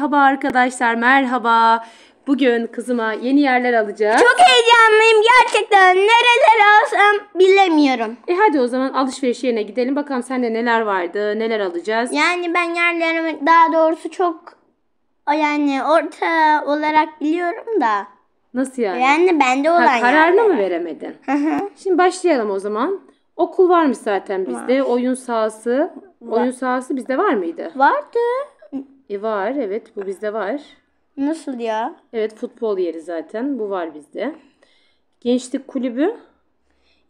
Merhaba arkadaşlar, merhaba. Bugün kızıma yeni yerler alacağız. Çok heyecanlıyım gerçekten. Nereler alsam bilemiyorum. E hadi o zaman alışveriş yerine gidelim. Bakalım sende neler vardı, neler alacağız. Yani ben yerlerimi daha doğrusu çok yani orta olarak biliyorum da. Nasıl yani? Yani bende olan Ha, kararını yerler. mı veremedin? Hı hı. Şimdi başlayalım o zaman. Okul varmış zaten bizde. Oyun sahası. Oyun sahası bizde var mıydı? Vardı. E var evet bu bizde var. Nasıl ya? Evet futbol yeri zaten bu var bizde. Gençlik kulübü.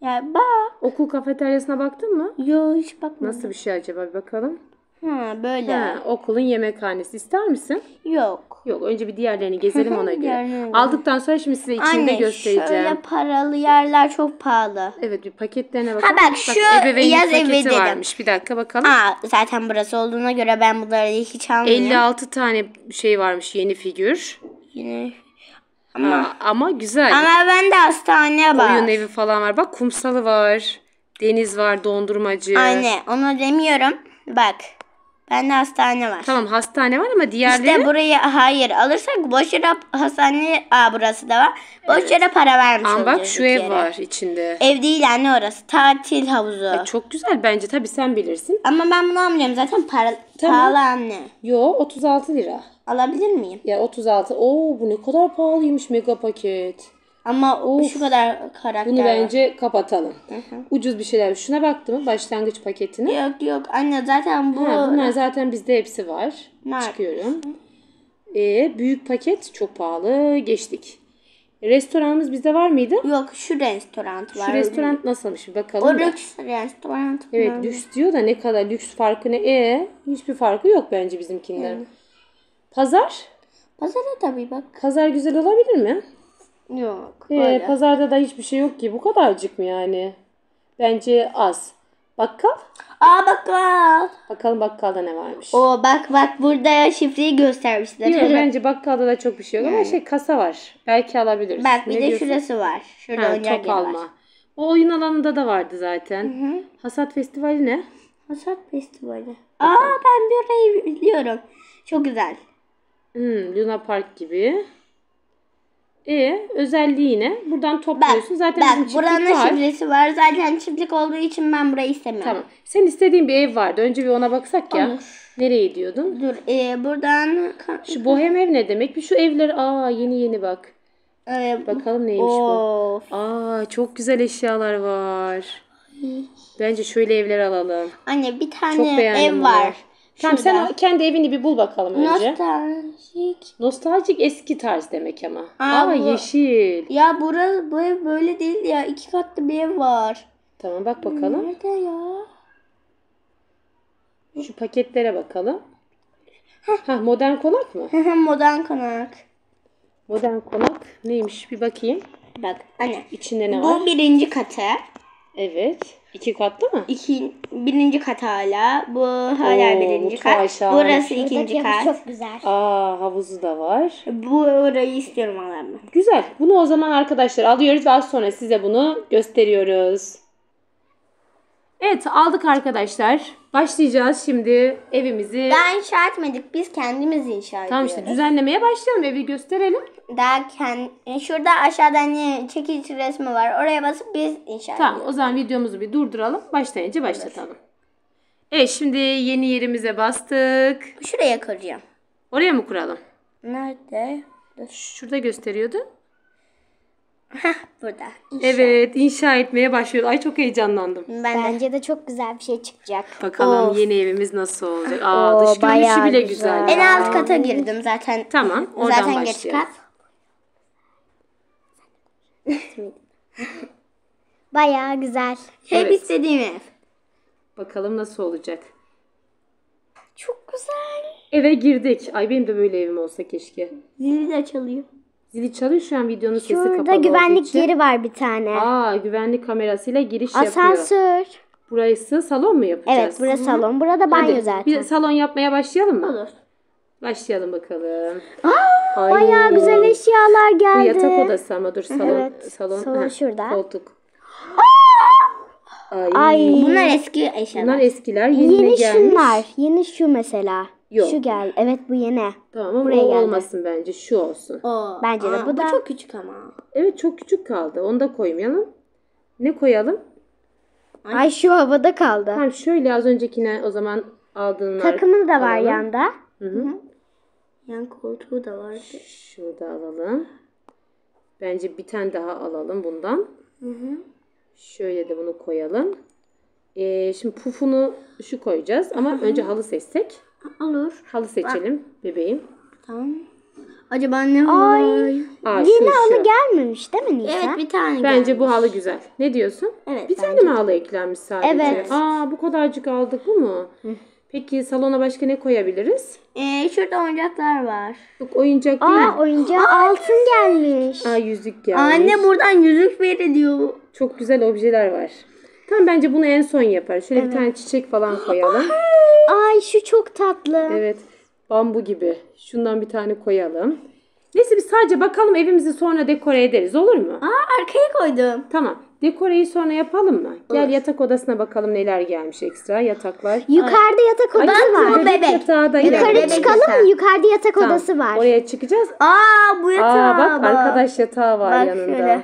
Ya bak. Okul kafeteryasına baktın mı? Yo hiç bakmadım. Nasıl bir şey acaba bir bakalım. Ha böyle. Ha, okulun yemekhanesi ister misin? Yok. Yok önce bir diğerlerini gezelim ona göre. Diğerlerini. Aldıktan sonra şimdi size içinde Anne göstereceğim. şöyle paralı yerler çok pahalı. Evet bir paketlerine bakalım. bak, şu yaz evi paketi dedim. varmış. Bir dakika bakalım. Aa zaten burası olduğuna göre ben bunları hiç almıyorum. 56 tane şey varmış yeni figür. Yine. Aa, ama güzel. Ama ben de hastane var. Oyun evi falan var. Bak kumsalı var. Deniz var, dondurmacı. Anne onu demiyorum. Bak. Bende hastane var. Tamam hastane var ama diğerleri İşte burayı hayır alırsak boş yere hastane aa burası da var. Boş yere para vermiş Ama bak şu ev kere. var içinde. Ev değil anne orası. Tatil havuzu. E, Çok güzel bence. Tabii sen bilirsin. Ama ben bunu almayacağım. Zaten para, Tamam. pahalı anne. Yo 36 lira. Alabilir miyim? Ya 36. Oo bu ne kadar pahalıymış mega paket. Ama şu kadar karakter Bunu var. bence kapatalım. Ucuz bir şeyler. Şuna baktın mı başlangıç paketine? Yok yok anne zaten bu. Ha, bunlar zaten bizde hepsi var. Var. Çıkıyorum. E, büyük paket çok pahalı. Geçtik. Restoranımız bizde var mıydı? Yok şu restoran var. Şu restoran nasılmış bir bakalım. O da. lüks restoran. Evet lüks diyor da ne kadar lüks farkı ne? E, hiçbir farkı yok bence bizimkinden. Pazar? Pazara tabii bak. Pazar güzel olabilir mi? Yok. Ee, böyle. pazarda da hiçbir şey yok ki. Bu kadarcık mı yani? Bence az. Bakkal? Aa bakkal. Bakalım bakkalda ne varmış. Oo bak bak burada şifreyi göstermişler. Yok bence bakkalda da çok bir şey yok ama şey kasa var. Belki alabiliriz. Bak bir Ne de diyorsun? şurası var. Şurada Ha, oyuncak top yeri alma. var. O oyun alanında da vardı zaten. Hasat Festivali ne? Hasat Festivali. Aa ben bir orayı biliyorum. Çok güzel. Hmm, Luna Park gibi. E özelliği ne? Buradan topluyorsun. Zaten bizim Bak çiftlik buranın var. şifresi var. Zaten çiftlik olduğu için ben burayı istemiyorum. Tamam. Sen istediğin bir ev vardı. Önce bir ona baksak ya. Olur. Nereye diyordun? Dur e, buradan Şu bohem ev ne demek? Bir şu evler aa yeni yeni bak. e, Bakalım neymiş bu. Of. Aa çok güzel eşyalar var. Bence şöyle evler alalım. Anne bir tane ev bunu. Tamam sen Şurada. o kendi evini bir bul bakalım önce. Nostaljik. Nostaljik eski tarz demek ama. Aa, Aa, bu- yeşil. Ya burası bu ev böyle değil ya. İki katlı bir ev var. Tamam bak bakalım. Nerede ya? Şu paketlere bakalım. Ha modern konak mı? Modern konak. Modern konak neymiş bir bakayım. Bak anne. İçinde ne var? Bu birinci katı. Evet. İki katlı mı? İki, birinci kat hala. Bu hala Oo, birinci mutfağı kat. şahane. Burası ikinci kat. Çok güzel. Aa havuzu da var. Bu orayı istiyorum alarmı. Güzel. Bunu o zaman arkadaşlar alıyoruz ve az sonra size bunu gösteriyoruz. Evet aldık arkadaşlar. Başlayacağız şimdi evimizi. Daha inşa etmedik. Biz kendimiz inşa ediyoruz. Tamam işte düzenlemeye başlayalım. Evi gösterelim. Daha kendi, şurada aşağıda hani çekici resmi var. Oraya basıp biz inşa Tamam ediyoruz. o zaman videomuzu bir durduralım. Başlayınca başlatalım. Evet şimdi yeni yerimize bastık. Şuraya kuracağım. Oraya mı kuralım? Nerede? Şurada gösteriyordu. Heh burada. Evet inşa etmeye başlıyoruz. Ay çok heyecanlandım. Ben de. Bence de çok güzel bir şey çıkacak. Bakalım Of. yeni evimiz nasıl olacak. Aa Oo, dış görünüşü bayağı bile güzel. güzel. En alt kata girdim zaten. Tamam oradan zaten geç başlayalım. kat. Bayağı güzel. Hep Evet. istediğim ev. Bakalım nasıl olacak. Çok güzel. Eve girdik. Ay benim de böyle evim olsa keşke. Zili de çalıyor. Zili çalıyor şu an videonun sesi kapalı Şurada güvenlik için. yeri var bir tane. Aa güvenlik kamerasıyla giriş yapıyor. Asansör. Burası salon mu yapacağız? Evet burası salon. Burada banyo Hadi, zaten. Bir salon yapmaya başlayalım mı? Olur. Başlayalım bakalım. Aa, Ay, bayağı güzel eşyalar Bu geldi. yatak odası ama dur salon. Evet, Salon, salon heh, şurada. Koltuk. Ay. Ay. Bunlar eski eşyalar. Bunlar eskiler. Yeni, Yeni gelmiş. şunlar. Yeni şu mesela. Yok. Şu gel. Evet bu yeni. Tamam ama Buraya o geldi. olmasın bence. Şu olsun. O. Bence de Aa, bu da- çok küçük ama. Evet çok küçük kaldı. Onu da koymayalım. Ne koyalım? Ay şu havada kaldı. Tamam şöyle az öncekine o zaman aldığınlar. Takımı da var alalım. yanda. Hı hı. Yan koltuğu da vardı. Şurada alalım. Bence bir tane daha alalım bundan. Şöyle de bunu koyalım. Ee, şimdi pufunu şu koyacağız ama önce halı seçsek. Olur. Halı seçelim bebeğim. Tamam. Acaba ne Ay. var? Aa, şu, şu. halı gelmemiş değil mi Nisa? Evet bir tane Bence gelmiş. bu halı güzel. Ne diyorsun? Evet, Bir tane bence mi halı eklenmiş sadece? Evet. Aa bu kadarcık aldık bu mu? Peki salona başka ne koyabiliriz? Ee, şurada oyuncaklar var. Yok oyuncak değil. Aa oyuncağa altın gelmiş. Aa yüzük gelmiş. Anne buradan yüzük veriyor. Çok güzel objeler var. Tamam bence bunu en son yapar. Şöyle bir tane çiçek falan koyalım. Ay şu çok tatlı. Evet. Bambu gibi. Şundan bir tane koyalım. Neyse biz sadece bakalım evimizi sonra dekore ederiz olur mu? Aa arkaya koydum. Tamam. Dekoreyi sonra yapalım mı? Gel yatak odasına bakalım neler gelmiş ekstra yataklar. Yukarıda yatak Ay, odası bak, var. bebek. yatağı da Yukarı gelmiş. çıkalım yatak. mı? Yukarıda yatak Tamam, odası var. Oraya çıkacağız. Aa bu yatağa Aa bak arkadaş yatağı var Bak yanında. şöyle.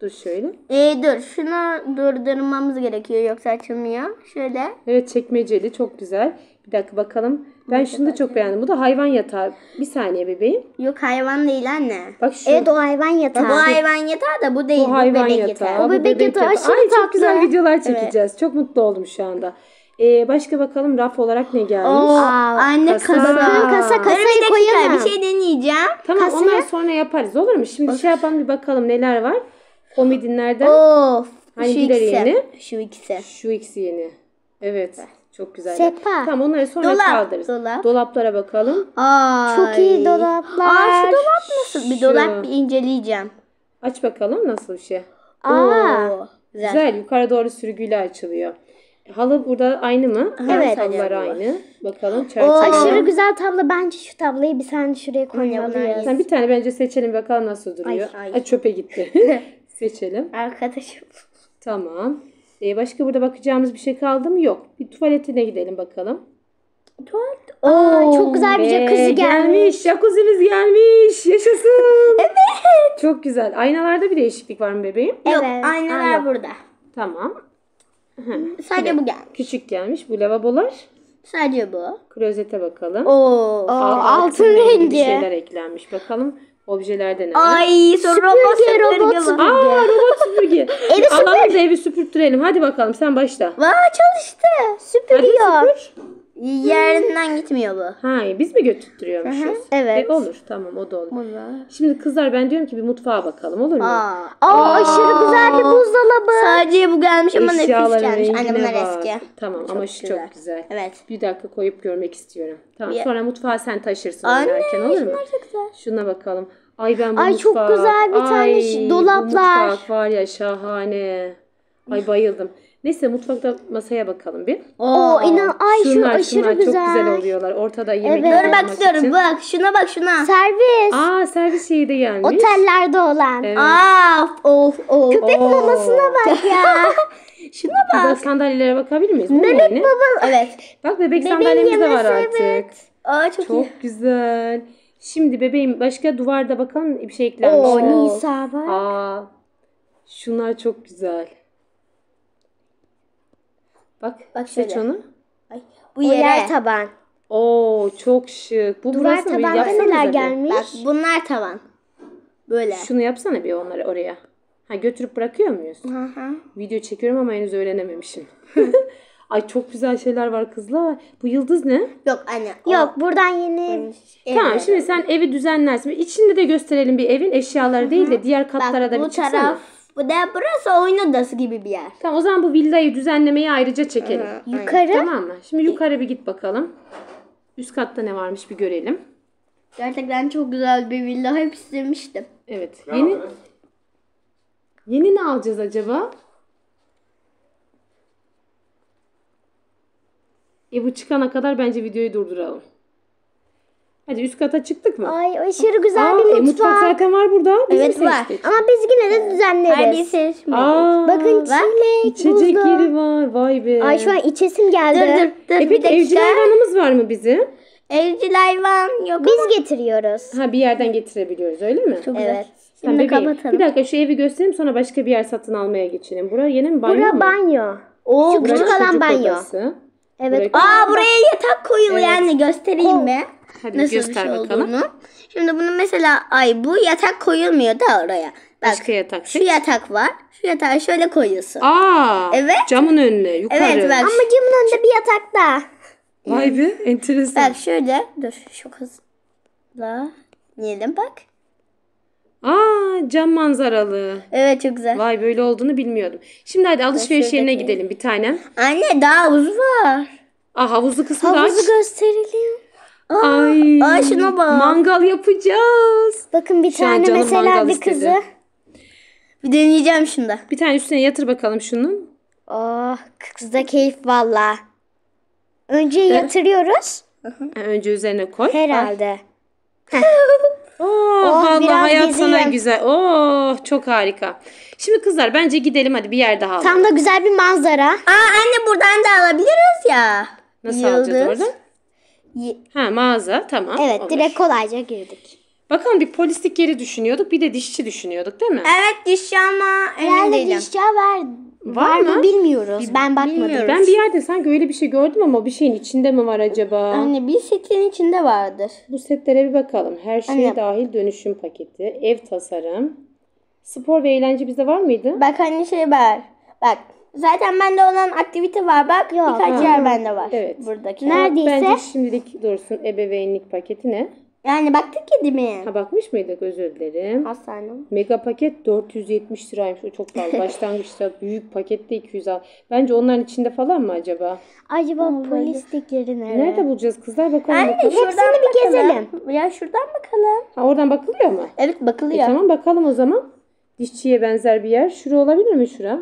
Dur şöyle. Ee, dur şunu durdurmamız gerekiyor yoksa açılmıyor. Şöyle. Evet çekmeceli çok güzel. Bir dakika bakalım. Ben şunu da çok beğendim. Bu da hayvan yatağı. Bir saniye bebeğim. Yok hayvan değil anne. Bak şu. Evet o hayvan yatağı. Bu hayvan yatağı da bu değil. Bu Bu, hayvan bebek yatağı. yatağı. bu bebek yatağı aşırı Ay çok güzel videolar çekeceğiz. Çok mutlu oldum şu anda. Ee, başka bakalım raf olarak ne gelmiş? Oo, anne kasa. kasa. Bakın kasa, kasayı koyamam. Bir şey deneyeceğim. tamam kasaya- onları sonra yaparız olur mu? Şimdi şey yapalım bir bakalım neler var. Komedinlerden Of. Hangileri şu ikisi. yeni? Şu ikisi. şu ikisi yeni. Evet. Çok güzel. Sepa. Tamam onları sonra Dolap, kaldırırız. dolap. Dolaplara bakalım. Ay. Çok iyi dolaplar. Aa şu dolap nasıl? Bir Şu. dolap bir inceleyeceğim. Aç bakalım nasıl bir şey. Aa. Oo, güzel. Güzel. Yukarı doğru sürgüyle açılıyor. Halı burada aynı mı? Evet. Halılar Halı. aynı. Bakalım Oo. çerçeve. Aşırı güzel tablo. Bence şu tabloyu bir sen şuraya koymalıyız. Sen bir tane bence seçelim bakalım nasıl duruyor. Ay. Ay, çöpe gitti. seçelim. Arkadaşım. Tamam. Ee, başka burada bakacağımız bir şey kaldı mı? Yok. Bir tuvaletine gidelim bakalım. Tuvalet. Aa, çok güzel bir jacuzzi gelmiş. Jacuzzi'miz gelmiş. Yaşasın. evet. Çok güzel. Aynalarda bir değişiklik var mı bebeğim? Yok Evet. aynalar Aa, yok. burada. Tamam. Sadece bu gelmiş. Küçük gelmiş. Bu lavabolar. Sadece bu. Klozete bakalım. Oo. Aa, altın rengi rengi. Bir şeyler eklenmiş. Bakalım objelerde ne var? Ay sonra robot Süpürge, robot süpürge var. Aa robot süpürge. Alalım da evi süpürttürelim. Hadi bakalım sen başla. Vaa çalıştı. Hadi Süpürüyor. süpür. Yerinden gitmiyor bu. Ha biz mi götürtüyormuşuz? Evet. E, olur tamam o da olur. Şimdi kızlar ben diyorum ki bir mutfağa bakalım olur mu? Aa. Aa, aşırı güzel bir buzdolabı. Sadece bu gelmiş ama nefis Eşyaların gelmiş. rengine Anne bunlar bak. eski. Tamam ama şu güzel. çok güzel. Evet. Bir dakika koyup görmek istiyorum. Tamam Ya- sonra mutfağa sen taşırsın Anne, oynarken olur mu? şunlar çok güzel. Şuna bakalım. Ay ben bu Ay, çok mutfağa- güzel bir tane Ay, ş- bu dolaplar. mutfak var ya şahane. Ay bayıldım. Neyse mutfakta masaya bakalım bir. Oo inan ay şu Şunlar aşırı şunlar güzel. çok güzel oluyorlar. Ortada yemek Evet. Yapmak bak istiyorum. için. Bak şuna bak şuna. Servis. Aa servis şeyi de gelmiş. Otellerde olan. Evet. Aa of of. Köpek Oo. mamasına bak ya. Şuna Burada bak. sandalyelere bakabilir miyiz? Bu ne? Evet. Bak bebek sandalyemiz de var artık. evet. Aa çok, iyi. Çok güzel. Şimdi bebeğim başka duvarda bakalım bir şey eklenmiş Oo? Nisa bak. Aa, şunlar çok güzel. Bak, Bak seç şöyle. onu. Ay, bu O yere. yer taban. Oo, çok şık. Bu Duvar burası mı? tabanda Yapsanıza neler bir. gelmiş? Bak bunlar tavan. Böyle. Şunu yapsana bir onları oraya. Ha götürüp bırakıyor muyuz? Hı hı. Video çekiyorum ama henüz öğrenememişim. Ay çok güzel şeyler var kızlar. Bu yıldız ne? Yok anne. o- Yok buradan yeni Evet. Tamam şimdi sen evi düzenlersin. İçinde de gösterelim bir evin eşyaları değil de diğer katlara Bak da bu bir çıksana. taraf. Bu da burası oyun odası gibi bir yer. Tamam o zaman bu villayı düzenlemeyi ayrıca çekelim. yukarı. Tamam mı? Şimdi yukarı bir git bakalım. Üst katta ne varmış bir görelim. Gerçekten çok güzel bir villa. Hep istemiştim. Evet. Yeni Yeni ne alacağız acaba? E bu çıkana kadar bence videoyu durduralım. Hadi üst kata çıktık mı? Ay aşırı güzel Aa, bir e, mutfak. mutfak zaten var burada. Biz Evet, mi var. seçtik? Ama biz yine de düzenleriz. Hadi seçmedik. Aa, Bakın çilek, içecek buzlu. yeri var. Vay be. Ay şu an içesim geldi. Dur dur dur E bir peki evcil hayvanımız var mı bizim? Evcil hayvan yok ama. Biz getiriyoruz. Ha bir yerden getirebiliyoruz öyle mi? Çok güzel. Evet. Sen Şimdi bebeğim, kapatalım. Bir dakika şu evi göstereyim sonra başka bir yer satın almaya geçelim. Buraya yeni mi banyo Bura mu? banyo. Oo, Şu Burası küçük alan banyo. odası. Evet. Buraya- Aa buraya yatak koyuyor Evet. yani göstereyim mi? Hadi Nasıl göster bir şey bakalım. olduğunu. Şimdi bunu mesela ay bu yatak koyulmuyor da oraya. Bak Başka yatak. şu yatak var. Şu yatağı şöyle koyuyorsun. Aa, Evet. camın önüne yukarı. Evet bak. Ama camın önünde bir yatak daha. Vay be enteresan. Bak şöyle dur şu kızla diyelim bak. Aa cam manzaralı. Evet çok güzel. Vay böyle olduğunu bilmiyordum. Şimdi hadi alışveriş yerine gidelim bir tanem. Anne daha havuz var. Aa havuzlu kısmı da aç. Havuzu gösterelim. Ay. Aa, şuna bak. Mangal yapacağız. Bakın bir Şu an tane canım mesela mangal bir istedi. kızı. Bir deneyeceğim şunda. Bir tane üstüne yatır bakalım şunun. Oh kızda keyif valla. Önce yatırıyoruz. Ha, önce üzerine koy. Herhalde. Oo, Oh, vallahi biraz hayat sana gezeyim. güzel. Oh, çok harika. Şimdi kızlar bence gidelim hadi bir yer daha alalım. Tam da güzel bir manzara. Aa anne buradan da alabiliriz ya. Nasıl alacağız Yıldız. orada? Ha mağaza tamam. Evet olur. direkt kolayca girdik. Bakalım bir polislik yeri düşünüyorduk bir de dişçi düşünüyorduk değil mi? Evet dişçi ama emin Herhalde değilim. dişçi var. Var Var, mı? mı bilmiyoruz. Ben bakmadım. bilmiyorum. Ben bir yerde sanki öyle bir şey gördüm ama o bir şeyin içinde mi var acaba? Anne bir setin içinde vardır. Bu setlere bir bakalım. Her şey Anne. dahil dönüşüm paketi, ev tasarım, spor ve eğlence bizde var mıydı? Bak hani şey var. Bak zaten bende olan aktivite var. Bak Yok. birkaç Ha. yer bende var. Evet. Buradaki. Nerede? Neredeyse- Bence şimdilik dursun ebeveynlik paketi ne? Yani baktık ya değil mi? Ha bakmış mıydık özür dilerim. Hastane. Mega paket 470 liraymış. O çok pahalı. Başlangıçta büyük pakette 200 al. Bence onların içinde falan mı acaba? Acaba polislikleri nerede? Nerede bulacağız kızlar bakalım. Anne bakalım. şuradan Hepsini bir bakalım. gezelim. Ya şuradan bakalım. Ha, oradan bakılıyor mu? Evet E, bakılıyor. tamam bakalım o zaman. Dişçiye benzer bir yer. Şura olabilir mi şura?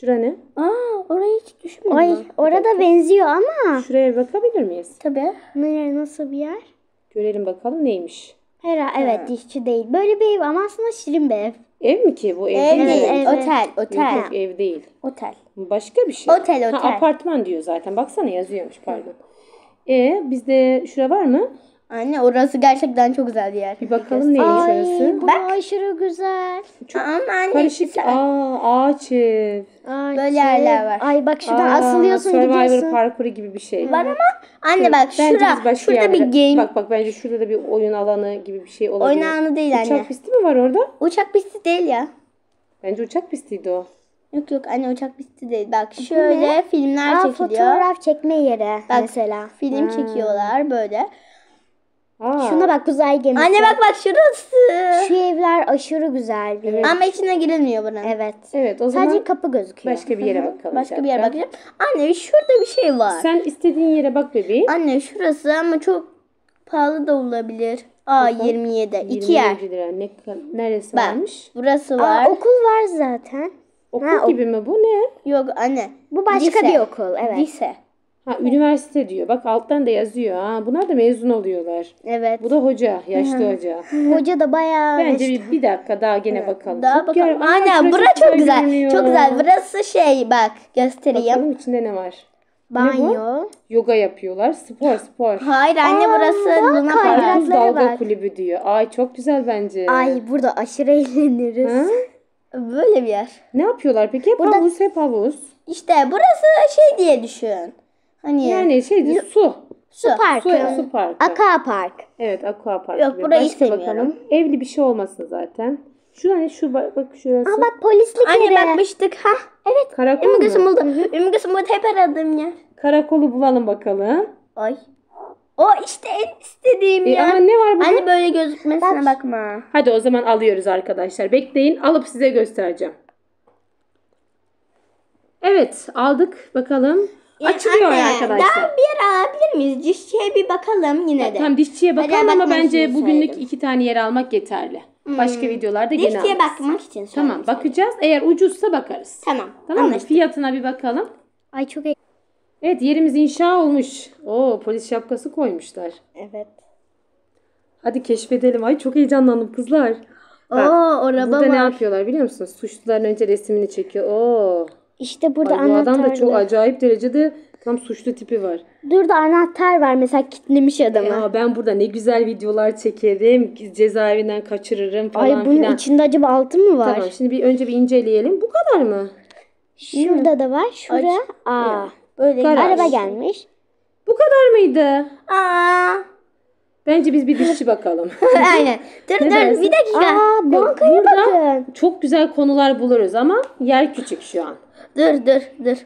Şura ne? Aa orayı hiç düşünmedim. Ay ben. orada benziyor ama. Şuraya bakabilir miyiz? Tabii. Nereye nasıl bir yer? Görelim bakalım neymiş. Herhalde evet dişçi değil. Böyle bir ev ama aslında şirin bir ev. Ev mi ki bu? Ev Ev değil. değil. evet. Otel. Yok, Otel. yok, ev değil. Otel. Başka bir şey. Otel, Ha, otel. apartman diyor zaten. Baksana yazıyormuş pardon. E bizde şura var mı? Anne orası gerçekten çok güzel bir yer. Bir bakalım neymiş Ay orası. bu aşırı güzel. Ama anne Karışık. güzel. Aa ağaç ev. Ay, Böyle yerler var. Ay bak şuradan Aa, asılıyorsun Survivor gidiyorsun. parkuru gibi bir şey. Var ama anne bak Bence şura. başka Şurada bir yerlere- game. Bak bak bence şurada da bir oyun alanı gibi bir şey olabilir. Oyun alanı değil Uçak anne. pisti mi var orada? Uçak pisti değil ya. Bence uçak pistiydi o. Yok yok anne uçak pisti değil. Bak şöyle filmler Aa, çekiliyor. fotoğraf çekme yeri Bak. mesela. Film çekiyorlar böyle. Aa, Şuna bak uzay gemisi. Anne bak bak şurası. Şu evler aşırı güzel bir. Ama içine girilmiyor buranın. Evet. Evet o zaman Sadece kapı gözüküyor. başka bir yere bakalım. Başka bir yere bakacağım. Anne şurada bir şey var. Sen istediğin yere bak bebeğim. Anne şurası ama çok pahalı da olabilir. Aa 27. İki yer. 27 lira. Ne, neresi Bak varmış? burası var. Aa, okul var zaten. Okul Ha, o- gibi mi bu ne? Yok anne. Bu başka Lise. bir okul. Evet. Lise. Ha üniversite diyor. Bak alttan da yazıyor. Ha bunlar da mezun oluyorlar. Evet. Bu da hoca, yaşlı hoca. Hoca da bayağı Bence bir, bir dakika daha gene bakalım. Daha Çok bakalım. Aa, Anne şurası bura çok güzel. görünüyor. Çok güzel. Burası şey bak göstereyim. Bakalım içinde ne var? banyo. Yoga yapıyorlar. Spor spor. Hayır anne burası Luna Park. kaydırak- dalga bak. kulübü diyor. Ay çok güzel bence. Ay burada aşırı eğleniriz. Ha? Böyle bir yer. Ne yapıyorlar peki? Hep havuz, hep havuz. İşte burası şey diye düşün. Hani Yani şey su. su. Parkı. Su, su parkı. Aqua park. Evet aqua park Yok, gibi. burayı Başka istemiyorum. bakalım. Evli bir şey olmasın zaten. Şu hani şu bak, bak şurası. Aa bak polislik Anne yeri. bakmıştık. Ha evet. Karakol mu? Gülsüm buldum. Ümmü Gülsüm buldum. Hep aradığım yer. Karakolu bulalım bakalım. Ay. O işte en istediğim E, yer. ama ne var burada? Anne böyle gözükmesine bakma. Hadi o zaman alıyoruz arkadaşlar. Bekleyin alıp size göstereceğim. Evet aldık bakalım. Açılıyor Anne, arkadaşlar. Daha bir alabilir miyiz? Dişçiye bir bakalım yine de. Tam dişçiye bakalım ama bence bugünlük söyledim. iki tane yer almak yeterli. Başka videolarda gene Dişçiye alırız. bakmak için söyledim. Tamam bakacağız. Eğer ucuzsa bakarız. Tamam. Tamam mı? anlaştık. Fiyatına bir bakalım. Ay çok eğ- Evet yerimiz inşa olmuş. Oo polis şapkası koymuşlar. Evet. Hadi keşfedelim. Ay çok heyecanlandım kızlar. Oo araba Burada ne var. yapıyorlar biliyor musunuz? Suçluların önce resmini çekiyor. Oo. İşte burada Ay, bu adam da çok acayip derecede tam suçlu tipi var. Dur da anahtar var mesela kitlemiş adamı. Ya ben burada ne güzel videolar çekerim. Cezaevinden kaçırırım falan Ay bunun filan. içinde acaba altın mı var? Tamam şimdi bir önce bir inceleyelim. Bu kadar mı? Şurada da var. Şura. Aa. Böyle Garaj. Araba gelmiş. Bu kadar mıydı? Aa. Bence biz bir dişçi bakalım. Aynen. Dur Ne dur dersin? bir dakika. Aa bankaya Burada bakın. çok güzel konular buluruz ama yer küçük şu an. Dur dur dur.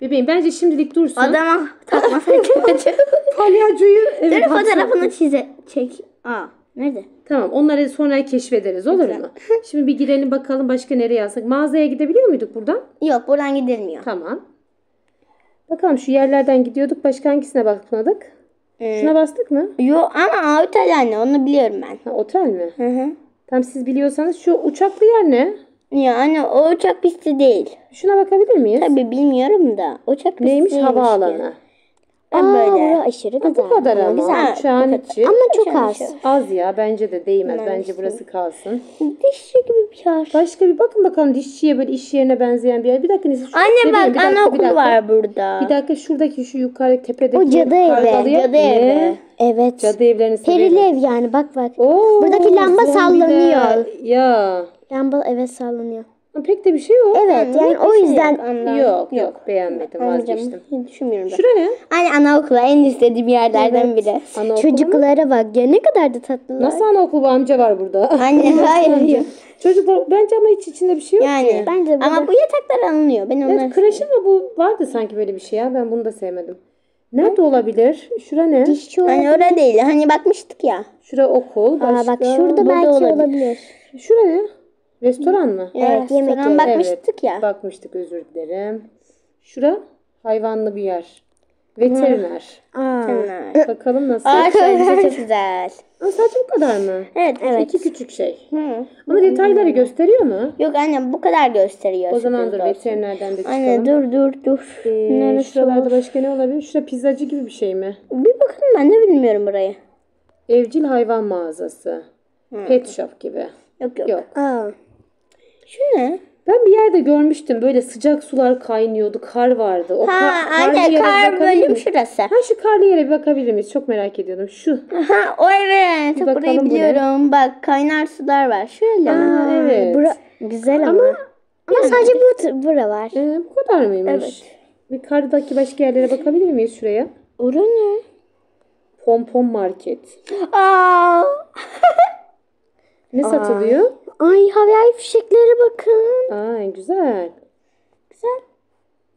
Bebeğim bence şimdilik dursun. Adama takmasak kötü. Palyaçoyu Dur fotoğrafını çize çek. Aa nerede? Tamam onları sonra keşfederiz olur mu? Şimdi bir girelim bakalım başka nereye alsak. Mağazaya gidebiliyor muyduk buradan? Yok buradan gidilmiyor. Tamam. Bakalım şu yerlerden gidiyorduk. Başka hangisine bakmadık? Ee, Şuna bastık mı? Yok ama otel anne onu biliyorum ben. Ha, otel mi? Hı hı. Tam siz biliyorsanız şu uçaklı yer ne? Ya anne o uçak pisti değil. Şuna bakabilir miyiz? Tabii bilmiyorum da uçak pisti Neymiş? Havaalanı. Ki. Aa Ben böyle. bura aşırı güzel. Bu kadar ama. güzel. Uçağın Bu kadar. içi. Ama çok az. Az ya bence de değmez. Bence burası kalsın. Dişçi gibi bir yer. Başka bir bakın bakalım dişçiye böyle iş yerine benzeyen bir yer. Bir dakika Nisa. şu- Anne bak bir dakika, bir anaokul dakika. var burada. Bir dakika şuradaki şu yukarı tepedeki O cadı evi, kargalı yer cadı ne? evi. Evet. Cadı evlerini Perili severim. ev yani bak bak. Oo, Buradaki lamba zombiler. sallanıyor. Ya. Lamba evet sallanıyor. Pek de bir şey yok. Evet yani o şey yüzden yok. Yok yok beğenmedim vazgeçtim. Anneciğim, düşünmüyorum da. Şura ne? Anne anaokulu en istediğim yerlerden biri. Anaokulu mu? çocuklara bak ya ne kadar da tatlılar. Nasıl anaokulu bu amca var burada? Anne hayır. Çocuklar bence ama hiç içinde bir şey yok Yani ki. Bence burada- ama bu yataklar alınıyor. Ben onları Evet kreş ama bu vardı sanki böyle bir şey ya. Ben bunu da sevmedim. Nerede olabilir? Şura ne? Dişçi olan- Hani orada değil. Hani bakmıştık ya. Şura okul. Başka... Aa bak şurada belki olabilir. olabilir. Şura ne? Restoran mı? Evet, yemek restoran yeri. bakmıştık ya. Bakmıştık özür dilerim. Şura hayvanlı bir yer. Veteriner. Aa. Bunlar. Bakalım nasıl? Aa şöyle çok güzel. Aa, sadece bu kadar mı? Evet evet. İki küçük şey. Hı. Ama detayları gösteriyor mu? Yok anne bu kadar gösteriyor. O zaman dur olsun. veterinerden de çıkalım. Anne dur dur dur. Ee, Neresi şuralarda olur? başka ne olabilir? Şurada pizzacı gibi bir şey mi? Bir bakın ben de bilmiyorum burayı. Evcil hayvan mağazası. Pet shop gibi. Yok yok. Yok. Aa. Şu ne? Ben bir yerde görmüştüm. Böyle sıcak sular kaynıyordu. Kar vardı. O Ha kar, karlı anne yere kar bakabilir bölüm miyiz? şurası. Ha şu karlı yere bir bakabilir miyiz? Çok merak ediyordum. Şu. Ha o evet. Bakalım Burayı bu ne? biliyorum. Bak kaynar sular var. Şöyle. Aa, evet. Bura güzel ama. Ama, sadece bu bura var. Ee, bu kadar mıymış? Evet. Bir kardaki başka yerlere bakabilir miyiz şuraya? Ora ne? Pompon market. Aa. Ne satılıyor? Ay havai fişeklere bakın. Aa güzel. Güzel.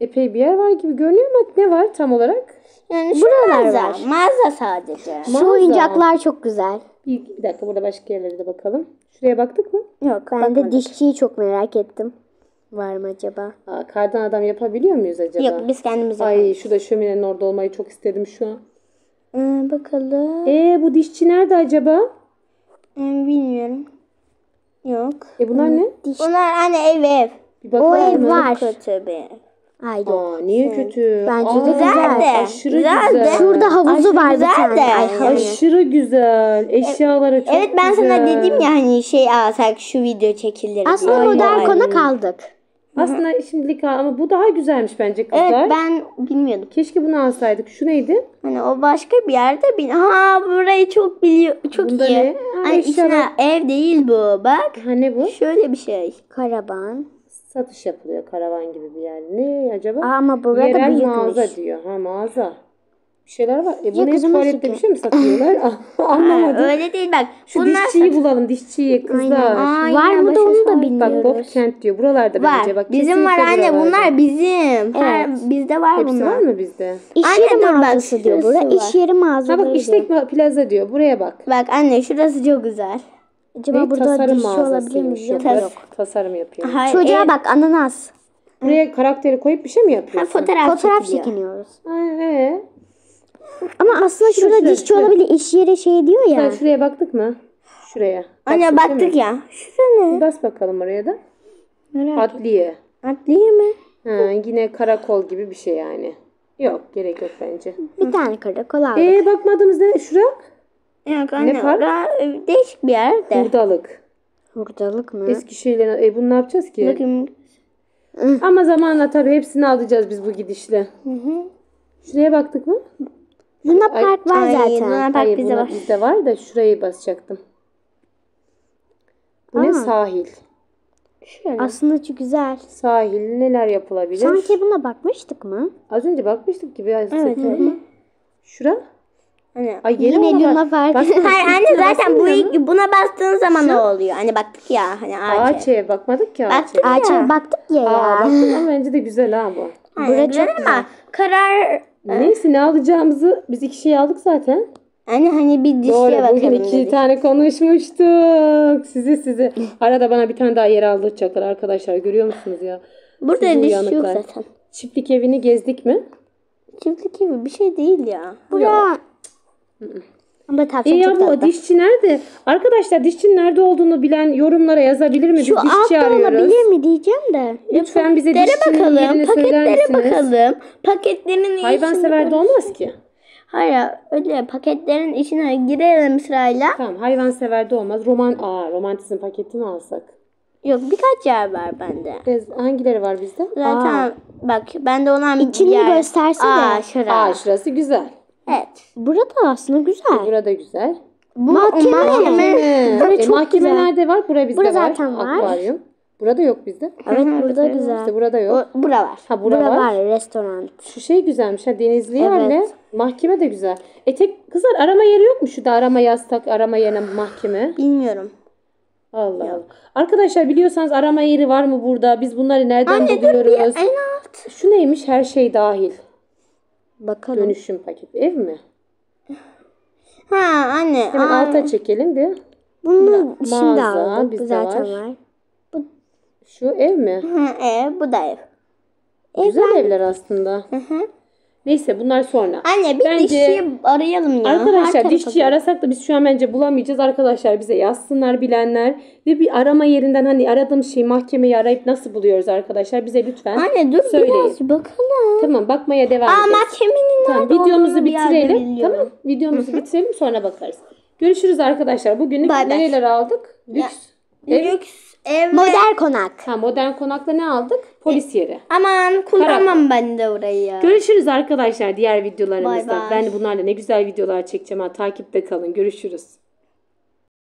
Epey bir yer var gibi görünüyor ama ne var tam olarak? Yani şu Buralar mağaza. var. Mağaza sadece. Mağaza. Şu oyuncaklar çok güzel. Bir, bir dakika burada başka yerlere de bakalım. Şuraya baktık mı? Yok Ben de dişçiyi çok merak ettim. Var mı acaba? Aa, kardan adam yapabiliyor muyuz acaba? Yok biz kendimiz yapalım. Ay şurada şöminenin orada olmayı çok istedim şu an. Ee, bakalım. Ee bu dişçi nerede acaba? Ee, bilmiyorum. Yok. E bunlar ne? Bunlar anne ev ev. Bir O bakalım ev var. Kötü bir yok. Aa niye kötü? Bence Aa, de güzel de. Aşırı Güzel güzel. de. Şurada havuzu Aşırı var bir güzel tane. de. Ay. Aşırı güzel. Eşyaları çok Evet ben güzel. sana dedim ya hani şey alsak şu video çekilir Aslında diye. modern Ay. kona kaldık. Aslında şimdilik al- ama bu daha güzelmiş bence kızlar. Evet ben bilmiyordum. Keşke bunu alsaydık. Şu neydi? Hani o başka bir yerde bil. Ha burayı çok biliyor. Çok Bunda iyi. ne? Ha, Hani içine ev değil bu. Bak. Ha ne bu? Şöyle bir şey. Karavan. Satış yapılıyor karavan gibi bir yer. Ne acaba? Ama burada Yerel büyükmüş. mağaza diyor. Ha mağaza. Bir şeyler var. E bu ne tuvalette bir şey mi satıyorlar? Ah, Anlamadım. Öyle değil bak. Şu Bunlar dişçiyi bulalım. Dişçiyi kızlar. Aynen, Var mı da onu da başka- Bak bilmiyoruz. Bob Kent diyor. Buralarda var. bence. Bak, bizim var anne. buralarda. Bunlar bizim. Her, bizde var Hepsi bunlar. var mı bizde? İş Anne yeri dur bak, mağazası diyor şurası bura. var. İş yeri Ha mağazaları bak işlek plaza diyor. Buraya bak. Bak anne şurası çok güzel. Acaba Ne burada tasarım dişçi olabilir mi? Yok. Tasarım yapıyor. Hayır, Çocuğa bak ananas. Buraya karakteri koyup bir şey mi Ha, yapıyorsun? fotoğraf, Fotoğraf çekiliyor. çekiniyoruz. Ha, ee? Ama aslında şurada şurada, dişçi şurada. olabilir. İş yeri şey diyor ya. Sen şuraya baktık mı? Şuraya. Anne Baktık ya. Şurada ne? Bas bakalım oraya da. Merak Adliye. Adliye mi? Ha, yine karakol gibi bir şey yani. Yok gerek yok bence. Bir tane karakol aldık. Ee bakmadığımız ne? Şura? Yok anne park? ora, e, değişik bir yer de. Hurdalık. Hurdalık mı? Eski şeyler. E bunu ne yapacağız ki? Bakayım. Ama zamanla tabii hepsini alacağız biz bu gidişle. Şuraya baktık mı? Luna Ay, Park var ay, zaten. Luna Park Hayır bize var. bizde var da şurayı basacaktım. Bu ne sahil? Şöyle. Aslında çok güzel. Sahil neler yapılabilir? Sanki buna bakmıştık mı? Az önce bakmıştık gibi. Evet, Evet, evet. Şura? Hani Ay Yine Luna Park. Hayır anne zaten aslında bu ilk, buna bastığın zaman ne oluyor? Hani baktık ya hani. Ağaç eve bakmadık ki ağaç Baktık. Ağaça ya. baktık ya Aa, baktık ama bence de güzel ha bu. Aynen, Bura güzel çok ama karar Neyse ne alacağımızı biz iki şey aldık zaten. hani hani bir dişliye Doğru bakalım bugün iki dedik. tane konuşmuştuk. Sizi sizi. Arada bana bir tane daha yer aldıracaklar arkadaşlar görüyor musunuz ya? Burada Sizi diş yok uyanıklar. zaten. Çiftlik evini gezdik mi? Çiftlik gibi bir şey değil ya. Bura. Ama tavşan İyi ya çok bu tatlı. dişçi nerede? Arkadaşlar dişçinin nerede olduğunu bilen yorumlara yazabilir mi? Biz Şu dişçi altta arıyoruz. olabilir mi diyeceğim de. Lütfen bize Paketlere dişçinin bakalım. yerini söyler Paketlere misiniz? bakalım. Paketlerin Hayvansever de olmaz ki. Hayır öyle paketlerin içine girelim sırayla. Tamam hayvansever de olmaz. Roman Aa, romantizm paketi mi alsak? Yok birkaç yer var bende. Ez- Hangileri var bizde? Zaten bak bende olan bir İçini yer. göstersene. Aa şura. Aa şurası güzel. Evet. Burada aslında güzel. Burada güzel. Bu Mahkeme. mahkeme. Ee, Bura e, çok mahkeme güzel. var? Bura bizde Bura var. zaten var. Akvaryum. Burada yok bizde. Evet burada güzel. İşte burada yok. Bu, bura var. Ha bura Burada var. var restoran. Şu şey güzelmiş ha denizli Evet. yerle mahkeme de güzel. E tek kızlar arama yeri yok mu? Şu da arama yazsak arama yerine mahkeme. Bilmiyorum. Allah Allah. Arkadaşlar biliyorsanız arama yeri var mı burada? Biz bunları nereden Anne dur bir buluyoruz? en alt. Şu neymiş? Her şey dahil. Bakalım. Dönüşüm paketi. Ev mi? Ha anne. Hemen aa, alta çekelim bir. Bunu şimdi Mağaza aldık. Bu zaten var. var. Şu ev mi? Ha, ev bu da ev. Güzel evler aslında. Neyse bunlar sonra. Anne bir Bence- dişçiyi arayalım ya. Arkadaşlar dişçiyi arasak da biz şu an bence bulamayacağız. Arkadaşlar bize yazsınlar bilenler. Ve bir arama yerinden hani aradığımız şeyi mahkemeyi arayıp nasıl buluyoruz arkadaşlar? Bize lütfen Anne dur söyleyin. biraz bakalım. Tamam bakmaya devam Aa edeceğiz. mahkemenin Tamam nerede videomuzu bitirelim. Tamam videomuzu bitirelim sonra bakarız. Görüşürüz arkadaşlar. Bugünlük nereler aldık? Lüks. Lüks ev ve- Modern konak. Ha, modern konakta ne aldık? Polis yeri. Aman kullanmam ben de orayı. Görüşürüz arkadaşlar diğer videolarımızda. Bay bay. Ben de bunlarla ne güzel videolar çekeceğim ha. Takipte kalın. Görüşürüz.